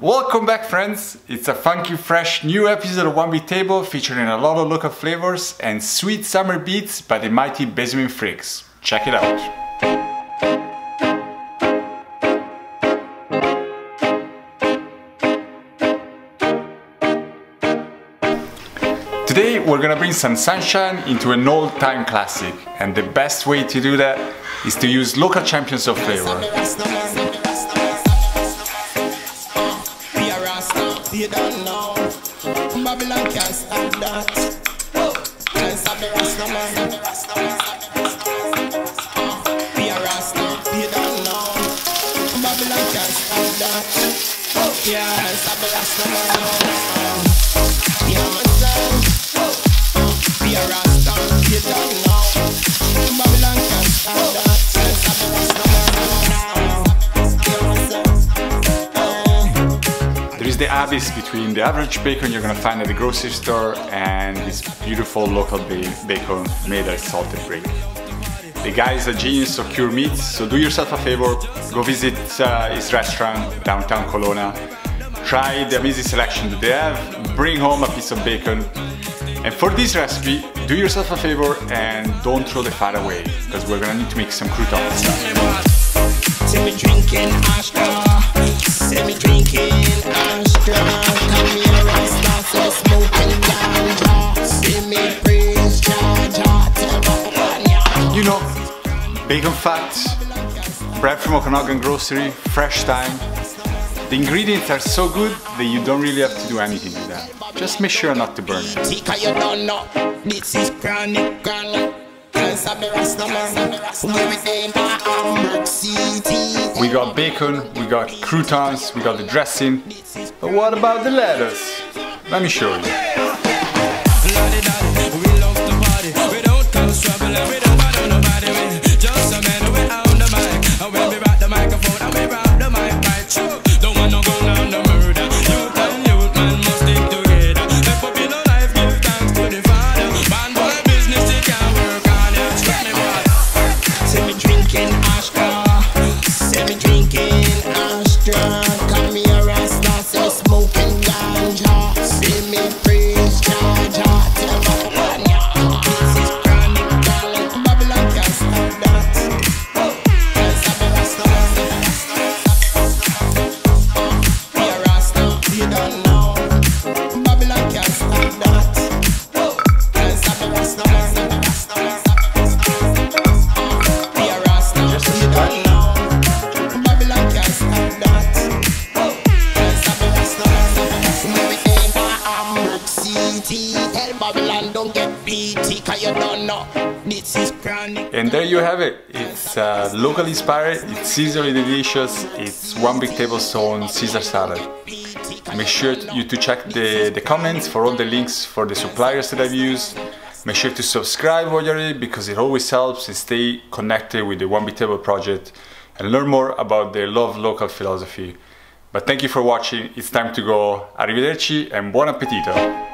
Welcome back friends! It's a funky fresh new episode of One Big Table featuring a lot of local flavors and sweet summer beats by the mighty Basement Freaks. Check it out! Today we're gonna bring some sunshine into an old-time classic and the best way to do that is to use local champions of flavor. You don't know. Babylon can't stop that. Can't stop the Rasta man. Be a Rasta You don't know. Babylon can't stop that. Yeah, stop the Rasta man. Yeah, my the abyss between the average bacon you're gonna find at the grocery store and this beautiful local bacon made at salted brick. The guy is a genius of cured meats, so do yourself a favor, go visit uh, his restaurant downtown Kelowna, try the amazing selection that they have, bring home a piece of bacon, and for this recipe, do yourself a favor and don't throw the fat away, because we're gonna need to make some croutons. Bacon fat, bread from Okanagan Grocery, fresh thyme. The ingredients are so good that you don't really have to do anything with them. Just make sure not to burn it. We got bacon, we got croutons, we got the dressing. But what about the lettuce? Let me show you. smoking ganja. See me And there you have it. It's uh, locally inspired, it's seasonally delicious, it's one big tablespoon Caesar salad. Make sure you to check the, the comments for all the links for the suppliers that I've used. Make sure to subscribe while because it always helps to stay connected with the One Big Table project and learn more about the love local philosophy. But thank you for watching, it's time to go. Arrivederci and buon appetito!